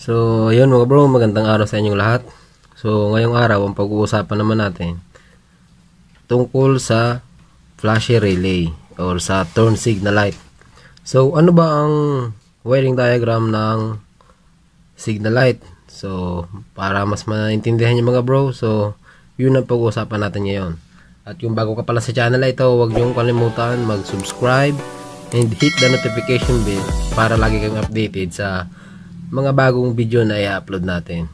So, ayun mga bro, magandang araw sa inyong lahat. So, ngayong araw, ang pag-uusapan naman natin tungkol sa flashy relay or sa turn signal light. So, ano ba ang wiring diagram ng signal light? So, para mas maintindihan nyo mga bro, so, yun ang pag-uusapan natin ngayon. At yung bago ka pala sa channel ito, huwag nyo kalimutan mag-subscribe and hit the notification bell para lagi kang updated sa mga bagong video na i-upload natin.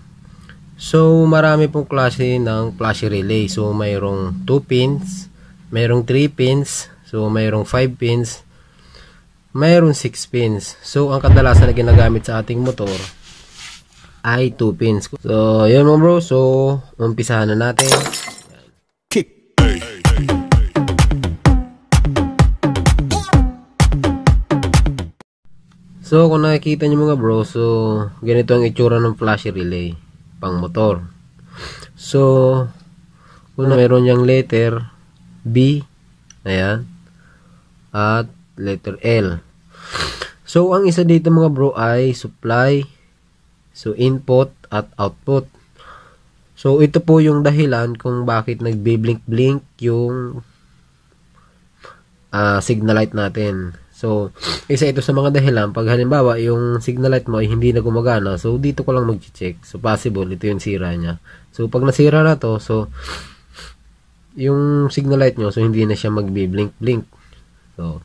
So, marami pong klase ng flashy relay. So, mayroong 2 pins, mayroong 3 pins, so mayroong 5 pins, mayroong 6 pins. So, ang kadalasan na ginagamit sa ating motor ay 2 pins. So, yun mga bro. So, umpisahan na natin. So, kung nakikita nyo mga bro, so, ganito ang itsura ng flashy relay pang motor. So, una meron niyang letter B, ayan, at letter L. So, ang isa dito mga bro ay supply, so input at output. So, ito po yung dahilan kung bakit nagbi-blink-blink yung uh, signal light natin. So, isa ito sa mga dahilan. Pag halimbawa, yung signal light mo ay hindi na gumagana, so dito ko lang mag-check. So, possible, ito yung sira niya. So, pag nasira na to, so, yung signal light nyo, so hindi na siya magbi-blink-blink. So,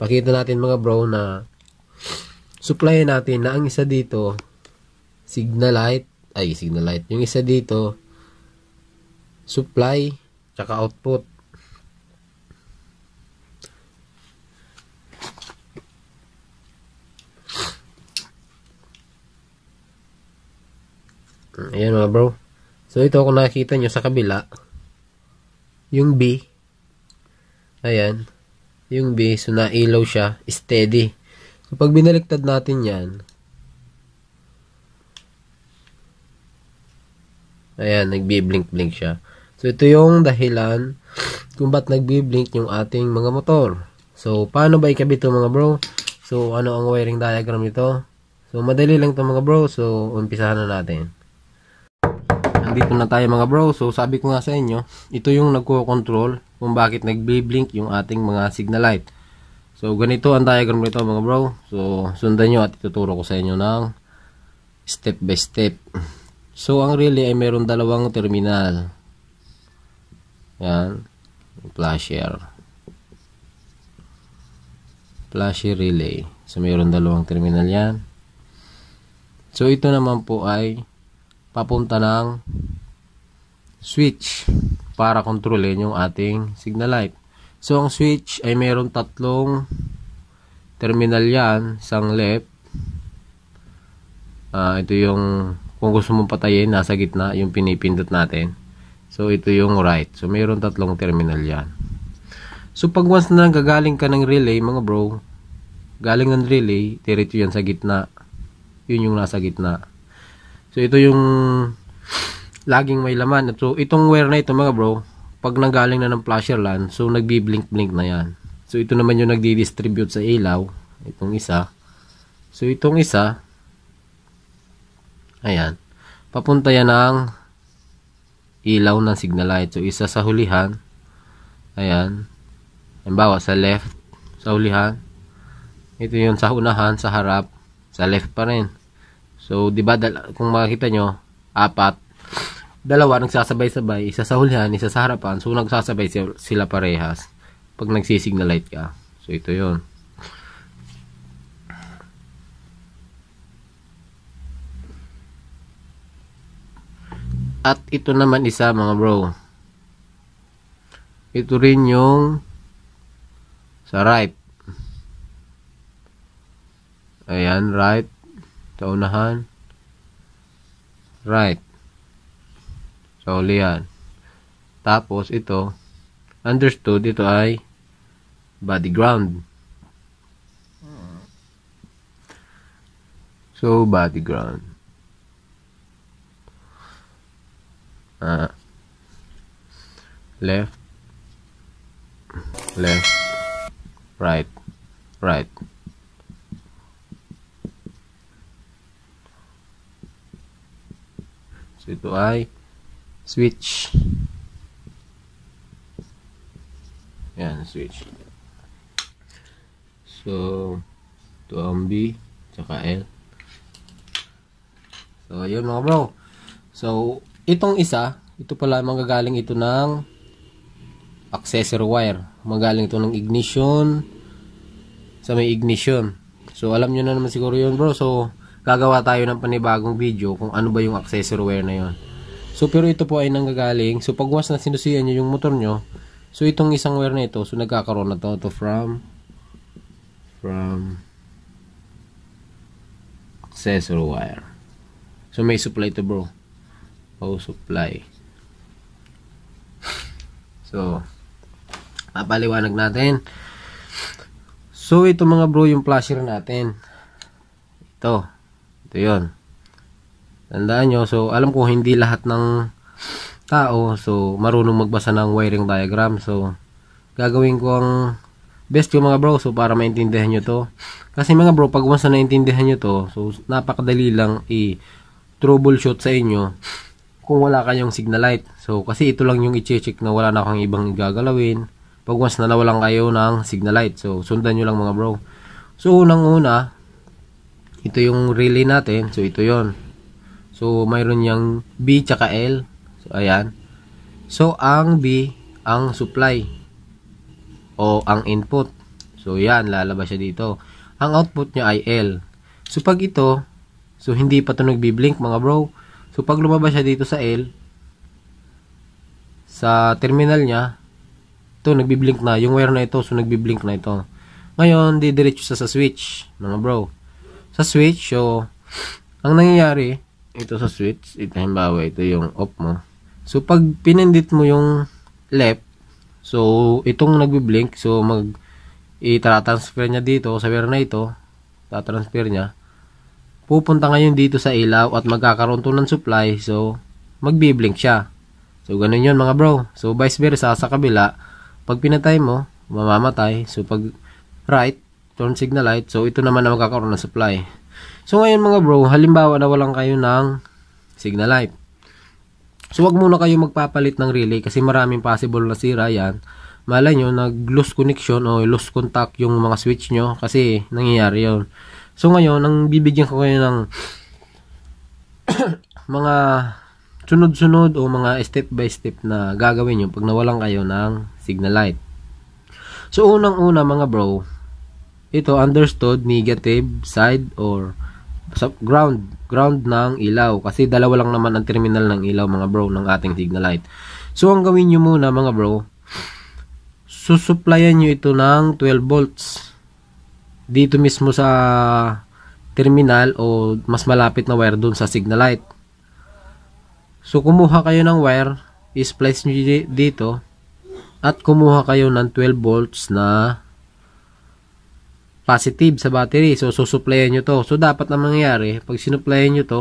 pakita natin mga bro na supply natin na ang isa dito, signal light, ay, signal light. Yung isa dito, supply, tsaka output. Ayan bro. So ito kung nakikita nyo sa kabila, yung B, ayan, yung B, so nailaw siya, steady. So pag binaliktad natin yan, ayan, nagbi-blink-blink siya. So ito yung dahilan kung ba't nagbi-blink yung ating mga motor. So paano ba ikabit ito mga bro? So ano ang wiring diagram nito? So madali lang ito mga bro, so umpisahan na natin dito na tayo mga bro. So sabi ko nga sa inyo, ito yung nagko-control kung bakit nagbi-blink yung ating mga signal light. So ganito ang diagram nito mga bro. So sundan nyo at ituturo ko sa inyo ng step by step. So ang relay ay meron dalawang terminal. Yan. Flasher. Flasher relay. So meron dalawang terminal yan. So ito naman po ay papunta ng switch para kontrolin yung ating signal light. So, ang switch ay mayroon tatlong terminal yan, isang left. Uh, ito yung, kung gusto mong patayin, nasa gitna, yung pinipindot natin. So, ito yung right. So, mayroon tatlong terminal yan. So, pag once na gagaling ka ng relay, mga bro, galing ng relay, diretso yan sa gitna. Yun yung nasa gitna. So, ito yung laging may laman. So, itong wire na ito mga bro, pag nanggaling na ng flasher lan, so nagbi-blink-blink na yan. So, ito naman yung nagdi-distribute sa ilaw. Itong isa. So, itong isa, ayan, papunta yan ng ilaw ng signal light. So, isa sa hulihan, ayan, halimbawa sa left, sa hulihan, ito yung sa unahan, sa harap, sa left pa rin. So, di ba, kung makikita nyo, apat, dalawa nagsasabay-sabay, isa sa hulihan, isa sa harapan, so nagsasabay sila parehas pag nagsisignal light ka. So, ito yon At ito naman isa mga bro. Ito rin yung sa right. Ayan, right. Sa unahan. Right. Sa ulihan. Tapos ito, understood, ito ay body ground. So, body ground. Uh, left, left, right, right. So, ito ay switch. Yan, switch. So, ito ang B, tsaka L. So, ayun mga bro. So, itong isa, ito pala manggagaling ito ng accessory wire. Magaling ito ng ignition sa may ignition. So, alam nyo na naman siguro yun bro. So, gagawa tayo ng panibagong video kung ano ba yung accessory wire na yun. So, pero ito po ay nanggagaling. So, pag once na sinusiyan nyo yung motor nyo, So, itong isang wire na ito, so nagkakaroon na to, to from from accessory wire. So, may supply to bro. Oh, supply. So, papaliwanag natin. So, ito mga bro, yung flasher natin. Ito. Ito yon Tandaan nyo, so, alam ko hindi lahat ng tao so marunong magbasa ng wiring diagram. So gagawin ko ang best ko mga bro so para maintindihan nyo to. Kasi mga bro pag once na naintindihan nyo to so napakadali lang i troubleshoot sa inyo kung wala kayong signal light. So kasi ito lang yung i-check na wala na akong ibang gagalawin. Pag once na nawalan kayo ng signal light so sundan nyo lang mga bro. So unang una ito yung relay natin so ito yon so mayroon yang B tsaka L So, ayan. So, ang B, ang supply. O ang input. So, yan, lalabas siya dito. Ang output niya ay L. So, pag ito, so, hindi pa ito nagbi-blink, mga bro. So, pag lumabas siya dito sa L, sa terminal niya, ito, nagbi-blink na. Yung wire na ito, so, nagbi-blink na ito. Ngayon, didiretso sa sa switch, mga bro. Sa switch, so, ang nangyayari, ito sa switch, ito halimbawa, ito yung off mo. So, pag pinindit mo yung left, so, itong nagbi-blink, so, mag, i-transfer niya dito, sa wire na ito, tatransfer niya, pupunta ngayon dito sa ilaw at magkakaroon to ng supply, so, magbi-blink siya. So, ganun yun mga bro. So, vice versa, sa kabila, pag pinatay mo, mamamatay. So, pag right, turn signal light, so, ito naman na magkakaroon ng supply. So, ngayon mga bro, halimbawa na walang kayo ng signal light. So wag muna kayo magpapalit ng relay kasi maraming possible na sira yan. Malay nyo, nag-lose connection o lose contact yung mga switch nyo kasi nangyayari yon So ngayon, ang bibigyan ko kayo ng mga sunod-sunod o mga step by step na gagawin nyo pag nawalan kayo ng signal light. So unang-una mga bro, ito understood negative side or ground ground ng ilaw. Kasi dalawa lang naman ang terminal ng ilaw mga bro ng ating signal light. So ang gawin nyo muna mga bro susupplyan nyo ito ng 12 volts. Dito mismo sa terminal o mas malapit na wire dun sa signal light. So kumuha kayo ng wire i-splice nyo dito at kumuha kayo ng 12 volts na positive sa battery. So, susuplayan nyo to. So, dapat na mangyayari, pag sinuplayan nyo to,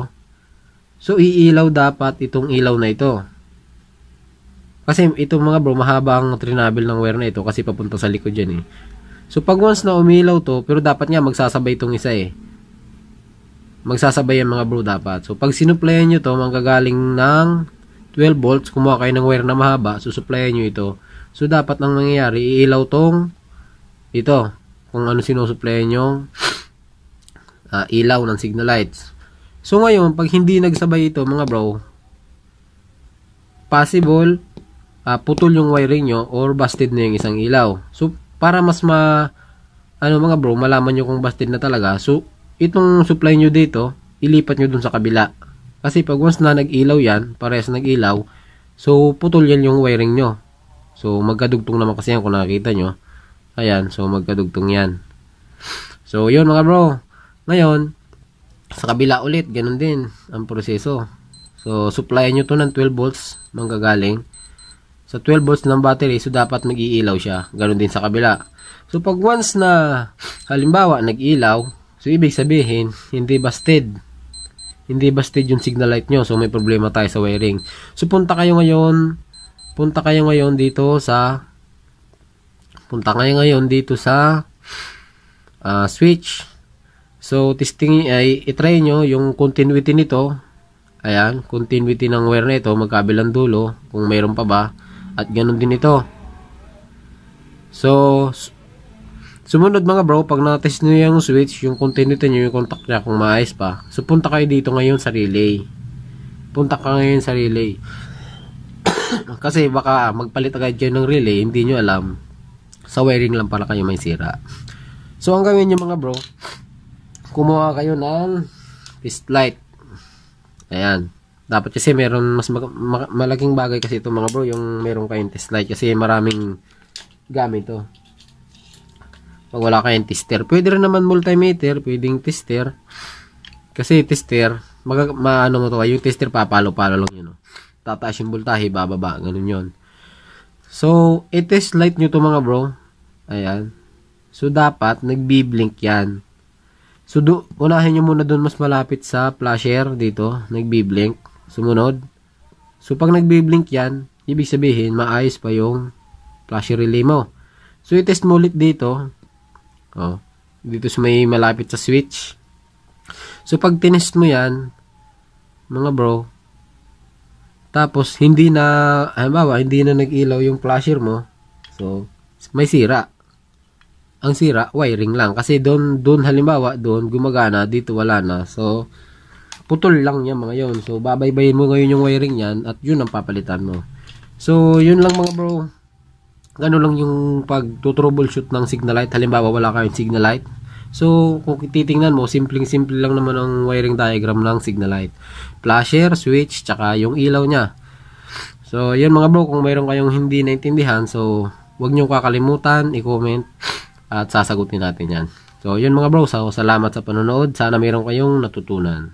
so, iilaw dapat itong ilaw na ito. Kasi itong mga bro, mahaba ang trinabil ng wire na ito kasi papunta sa likod yan eh. So, pag once na umilaw to, pero dapat nga magsasabay itong isa eh. Magsasabay yan mga bro dapat. So, pag sinuplayan nyo to, manggagaling ng 12 volts, kumuha kayo ng wire na mahaba, susuplayan nyo ito. So, dapat nang mangyayari, iilaw tong ito kung ano sinusuplayan yung uh, ilaw ng signal lights. So ngayon, pag hindi nagsabay ito mga bro, possible uh, putol yung wiring nyo or busted na yung isang ilaw. So para mas ma ano mga bro, malaman nyo kung busted na talaga. So itong supply nyo dito, ilipat nyo dun sa kabila. Kasi pag once na nag-ilaw yan, parehas nag-ilaw, so putol yan yung wiring nyo. So magkadugtong naman kasi yan kung nakikita nyo. Ayan, so magkadugtong yan. So, yun mga bro. Ngayon, sa kabila ulit, ganun din ang proseso. So, supplyan nyo to ng 12 volts manggagaling. Sa 12 volts ng battery, so dapat mag-iilaw siya. Ganun din sa kabila. So, pag once na, halimbawa, nag-ilaw, so ibig sabihin, hindi busted. Hindi busted yung signal light nyo. So, may problema tayo sa wiring. So, punta kayo ngayon, punta kayo ngayon dito sa punta kayo ngayon dito sa uh, switch. So, testing ay itry nyo yung continuity nito Ayan, continuity ng wire na ito, magkabilang dulo, kung mayroon pa ba. At ganun din ito. So, sumunod mga bro, pag na-test nyo yung switch, yung continuity nyo, yung contact niya, kung maayos pa, so punta kayo dito ngayon sa relay. Punta ka ngayon sa relay. Kasi baka magpalit agad kayo ng relay, hindi nyo alam. Sa wiring lang para kayo may sira. So, ang gawin nyo mga bro, kumuha kayo ng test light. Ayan. Dapat kasi meron mas mag, ma, malaking bagay kasi ito mga bro, yung meron kayong test light kasi maraming gamit to. Pag wala kayong tester, pwede rin naman multimeter, pwedeng tester. Kasi tester, mag, maano mo to, yung tester papalo-palo lang yun. No? Tataas yung voltahe, bababa, ganun yun. So, i-test light nyo to mga bro. Ayan. So, dapat, nagbi-blink yan. So, do, unahin nyo muna doon mas malapit sa flasher dito. Nagbi-blink. Sumunod. So, pag nagbi-blink yan, ibig sabihin, maayos pa yung flasher relay mo. So, i-test mo ulit dito. Oh, dito sa may malapit sa switch. So, pag tinest mo yan, mga bro, tapos, hindi na, halimbawa, hindi na nag-ilaw yung flasher mo, so, may sira ang sira, wiring lang. Kasi doon, doon halimbawa, doon gumagana, dito wala na. So, putol lang yan mga yon So, babaybayin mo ngayon yung wiring yan at yun ang papalitan mo. So, yun lang mga bro. Gano lang yung pag-troubleshoot ng signal light. Halimbawa, wala kayong signal light. So, kung titingnan mo, simpleng-simple lang naman ang wiring diagram ng signal light. Flasher, switch, tsaka yung ilaw niya. So, yun mga bro, kung mayroon kayong hindi naintindihan, so, huwag nyo kakalimutan, i-comment at sasagutin natin yan. So, yun mga bro, so, salamat sa panonood. Sana mayroon kayong natutunan.